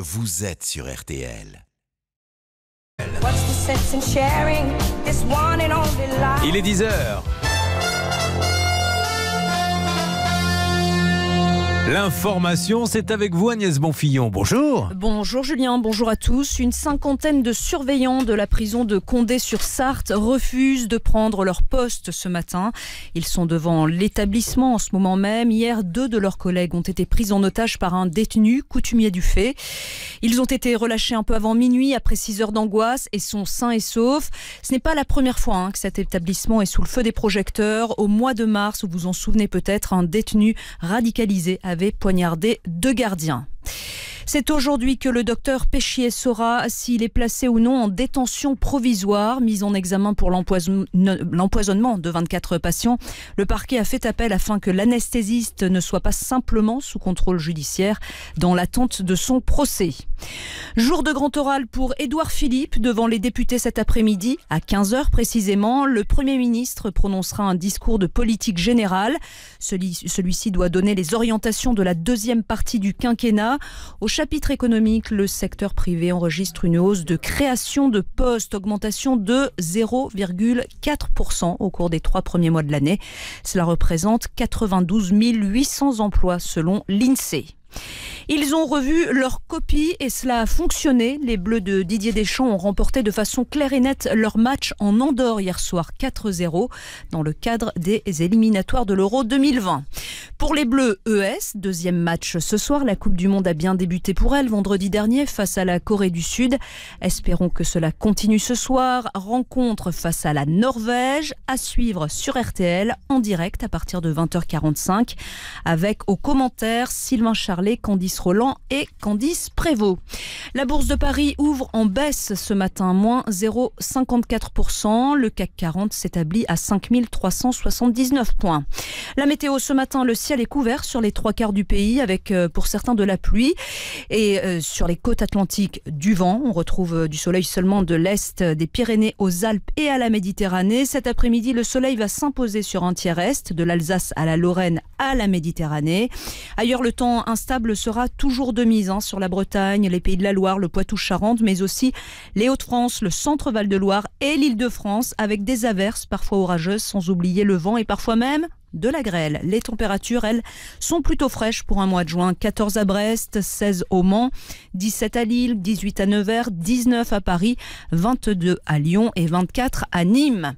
vous êtes sur RTL. Il est 10h. L'information, c'est avec vous Agnès Bonfillon. Bonjour. Bonjour Julien, bonjour à tous. Une cinquantaine de surveillants de la prison de Condé-sur-Sarthe refusent de prendre leur poste ce matin. Ils sont devant l'établissement en ce moment même. Hier, deux de leurs collègues ont été pris en otage par un détenu coutumier du fait. Ils ont été relâchés un peu avant minuit après six heures d'angoisse et sont sains et saufs. Ce n'est pas la première fois hein, que cet établissement est sous le feu des projecteurs. Au mois de mars, vous vous en souvenez peut-être, un détenu radicalisé avait poignardé deux gardiens. C'est aujourd'hui que le docteur Péchier saura s'il est placé ou non en détention provisoire, mise en examen pour l'empoisonnement de 24 patients. Le parquet a fait appel afin que l'anesthésiste ne soit pas simplement sous contrôle judiciaire dans l'attente de son procès. Jour de grand oral pour Édouard Philippe devant les députés cet après-midi. À 15h précisément, le Premier ministre prononcera un discours de politique générale. Celui-ci doit donner les orientations de la deuxième partie du quinquennat. Chapitre économique, le secteur privé enregistre une hausse de création de postes, augmentation de 0,4% au cours des trois premiers mois de l'année. Cela représente 92 800 emplois selon l'INSEE. Ils ont revu leur copie et cela a fonctionné. Les Bleus de Didier Deschamps ont remporté de façon claire et nette leur match en Andorre hier soir 4-0 dans le cadre des éliminatoires de l'Euro 2020. Pour les Bleus ES, deuxième match ce soir, la Coupe du Monde a bien débuté pour elle vendredi dernier face à la Corée du Sud. Espérons que cela continue ce soir. Rencontre face à la Norvège à suivre sur RTL en direct à partir de 20h45 avec aux commentaires Sylvain Charlet, Candice Roland et Candice Prévost. La bourse de Paris ouvre en baisse ce matin, moins 0,54%. Le CAC 40 s'établit à 5379 points. La météo ce matin, le ciel est couvert sur les trois quarts du pays avec euh, pour certains de la pluie et euh, sur les côtes atlantiques du vent. On retrouve euh, du soleil seulement de l'est des Pyrénées aux Alpes et à la Méditerranée. Cet après-midi, le soleil va s'imposer sur un tiers est, de l'Alsace à la Lorraine à la Méditerranée. Ailleurs, le temps instable sera toujours de mise hein, sur la Bretagne, les Pays de la Loire, le Poitou-Charentes, mais aussi les Hauts-de-France, le centre-Val de Loire et l'Île-de-France, avec des averses parfois orageuses, sans oublier le vent et parfois même de la grêle. Les températures, elles, sont plutôt fraîches pour un mois de juin. 14 à Brest, 16 au Mans, 17 à Lille, 18 à Nevers, 19 à Paris, 22 à Lyon et 24 à Nîmes.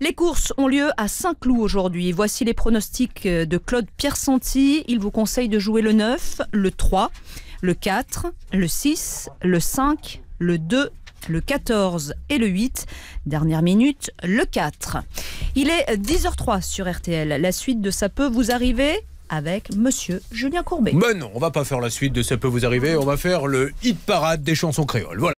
Les courses ont lieu à Saint-Cloud aujourd'hui. Voici les pronostics de Claude Pierre Santi. Il vous conseille de jouer le 9, le 3, le 4, le 6, le 5, le 2 le 14 et le 8. Dernière minute, le 4. Il est 10h03 sur RTL. La suite de Ça peut vous arriver avec Monsieur Julien Courbet. Mais non, on va pas faire la suite de Ça peut vous arriver, on va faire le hit parade des chansons créoles. Voilà.